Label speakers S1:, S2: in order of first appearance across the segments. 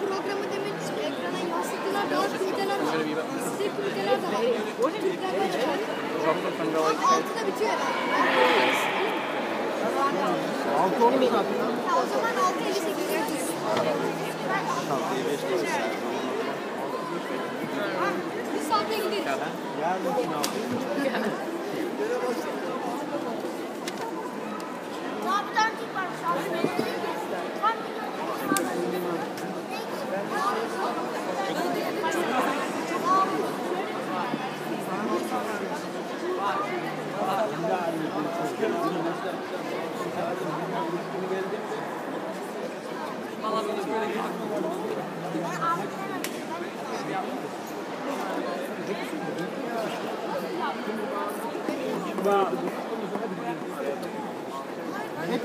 S1: Programı demek için ekrana yansıttılar. Daha üniteler var. Size üniteler de var. Üniteler böyle var. Tam altıda bitiyor herhalde.
S2: Altı olmuş zaten.
S1: Ya o zaman 6.58 yapıyoruz. Bir saate gideriz.
S2: Gel bakayım altı. Hep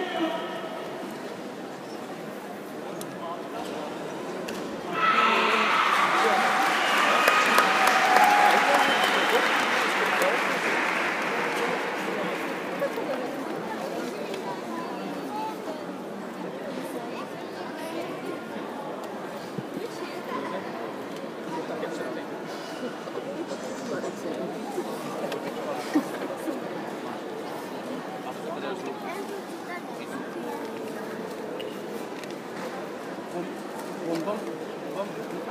S2: Thank
S3: you.